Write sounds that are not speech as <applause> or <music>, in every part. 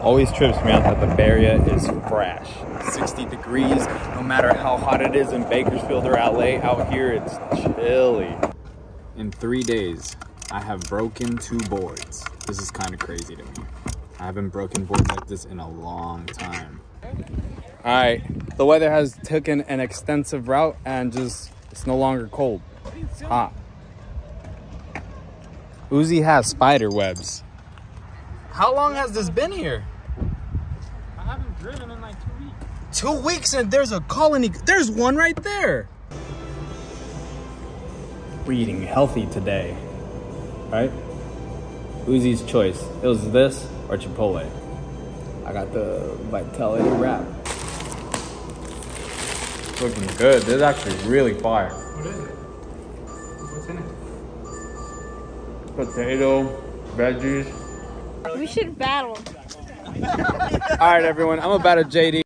always trips me out that the Bay Area is fresh. 60 degrees, no matter how hot it is in Bakersfield or LA, out here it's chilly. In three days, I have broken two boards. This is kind of crazy to me. I haven't broken boards like this in a long time. All right, the weather has taken an extensive route and just, it's no longer cold. It's hot. Uzi has spider webs. How long has this been here? I haven't driven in like two weeks. Two weeks and there's a colony. There's one right there. We're eating healthy today, right? Uzi's choice. It was this or Chipotle. I got the Vitality wrap. Looking good. This is actually really fire. What is it? What's in it? Potato, veggies. We should battle. All right, everyone. I'm about a JD.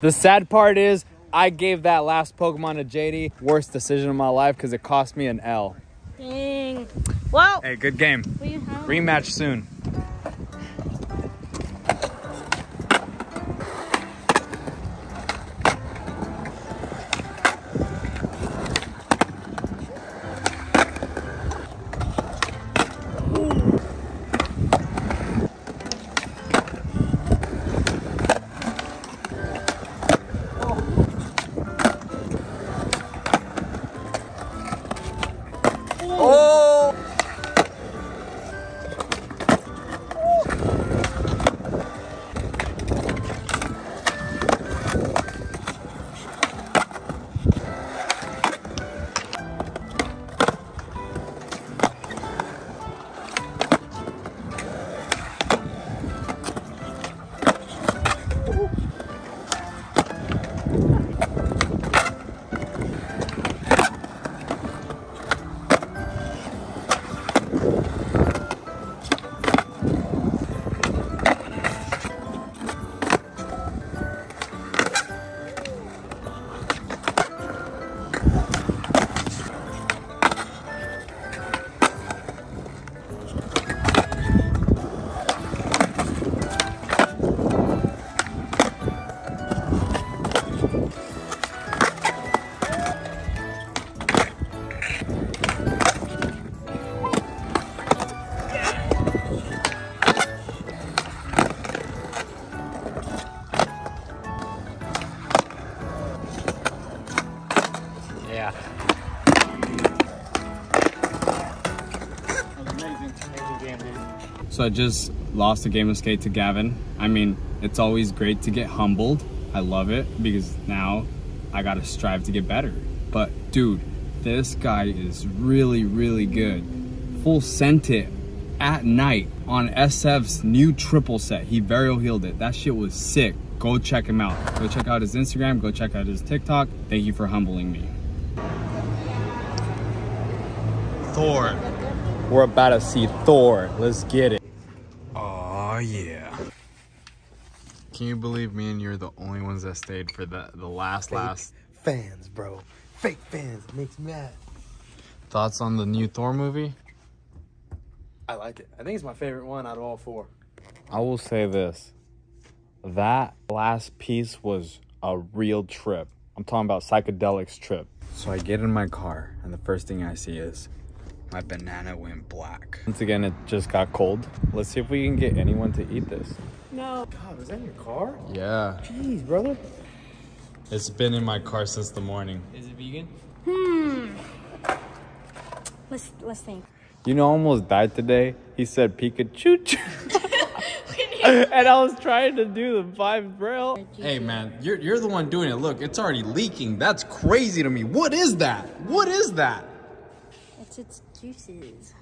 The sad part is I gave that last Pokemon to JD. Worst decision of my life because it cost me an L. Dang. Well, Hey, good game. Rematch soon. So I just lost a game of skate to Gavin. I mean, it's always great to get humbled. I love it because now I gotta strive to get better. But dude, this guy is really, really good. Full sent it at night on SF's new triple set. He varial heeled it. That shit was sick. Go check him out. Go check out his Instagram. Go check out his TikTok. Thank you for humbling me. Thor. We're about to see Thor. Let's get it. Oh yeah. Can you believe me and you're the only ones that stayed for the the last last fans, bro. Fake fans. It makes me mad. thoughts on the new Thor movie? I like it. I think it's my favorite one out of all four. I will say this. That last piece was a real trip. I'm talking about psychedelics trip. So I get in my car and the first thing I see is my banana went black. Once again, it just got cold. Let's see if we can get anyone to eat this. No. God, was that in your car? Yeah. Jeez, brother. It's been in my car since the morning. Is it vegan? Hmm. Let's let's think. You know, I almost died today. He said Pikachu. <laughs> and I was trying to do the five braille. Hey man, you're you're the one doing it. Look, it's already leaking. That's crazy to me. What is that? What is that? It's its juices.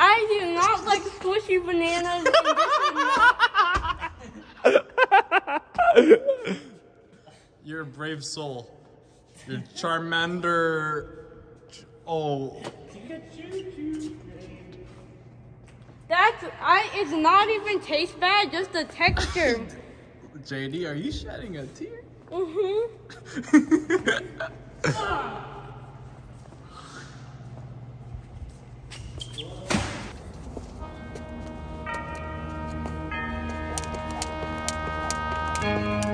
I do not like squishy bananas. and this <laughs> is not- You're a brave soul. You're Charmander. Oh, That's I. It's not even taste bad. Just the texture. <laughs> JD, are you shedding a tear? mhm. <laughs> Bye.